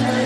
time.